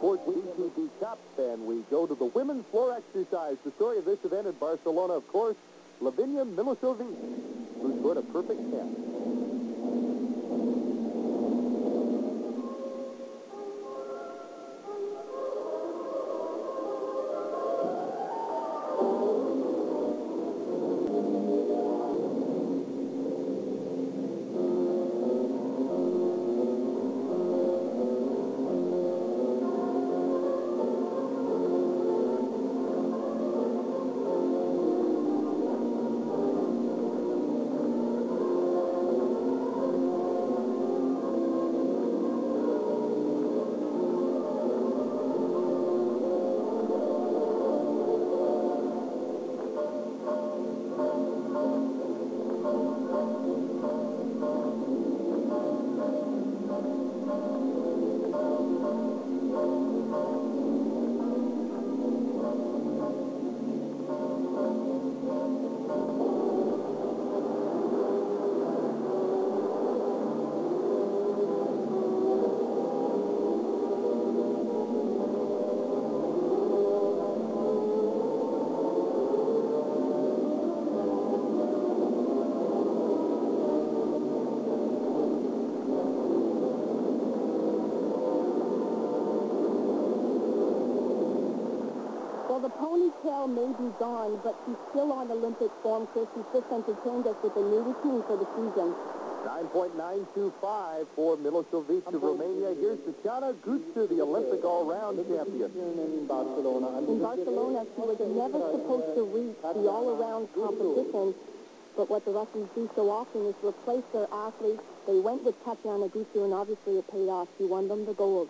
Sports DTB Cup, and we go to the women's floor exercise. The story of this event in Barcelona, of course, Lavinia Milosovici, who scored a perfect 10. The ponytail may be gone, but she's still on Olympic form, Chris. She's just entertained us with a new routine for the season. 9.925 for Milosovici of Romania. Here's Tatjana Gutsu, the Olympic all-round champion. In Barcelona, she was never supposed to reach the all-around competition, but what the Russians do so often is replace their athletes. They went with Tatiana Gutsu, and obviously it paid off. She won them the gold.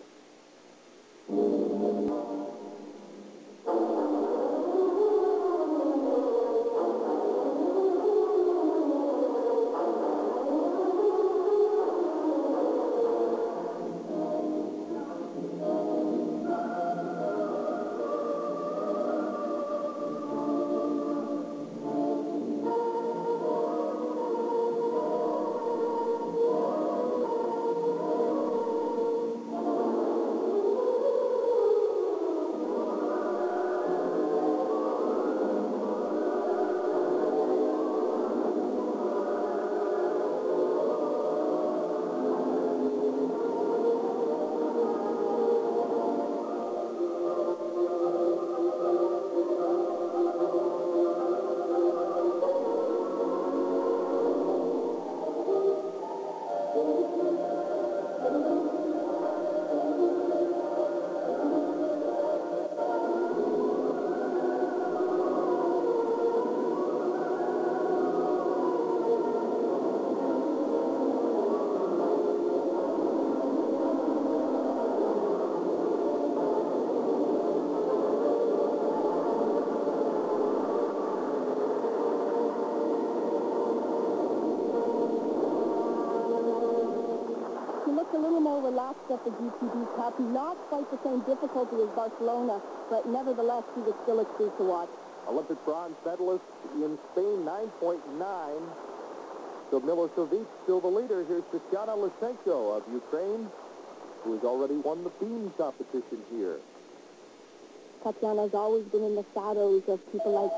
Looked a little more relaxed at the DTB Cup. Not quite the same difficulty as Barcelona, but nevertheless, she was still a treat to watch. Olympic bronze medalist in Spain, 9.9. So Milosovici still the leader. Here's Tatiana Lysenko of Ukraine, who has already won the beam competition here. Tatiana's always been in the shadows of people like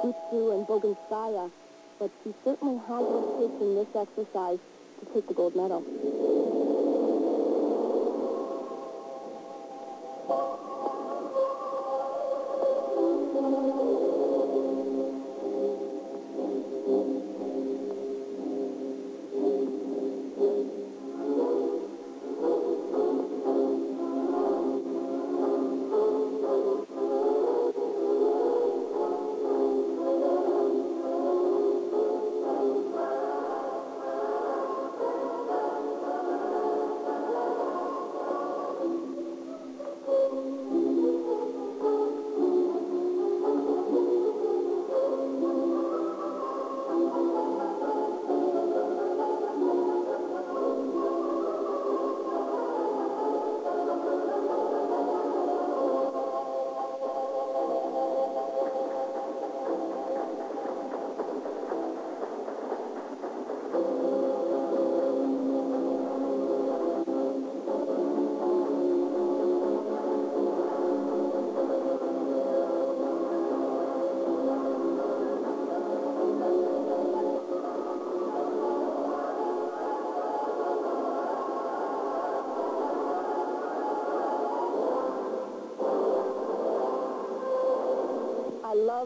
Gutsu and Boguinskaya, but she certainly has what it takes in this exercise to take the gold medal.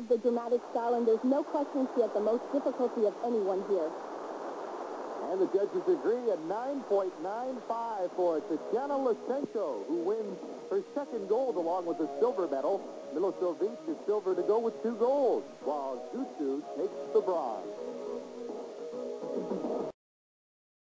The dramatic style, and there's no question she had the most difficulty of anyone here. And the judges agree at 9.95 for Tatiana Lysenko, who wins her second gold along with the silver medal. Milosovici is silver to go with two golds, while Gutsu takes the bronze.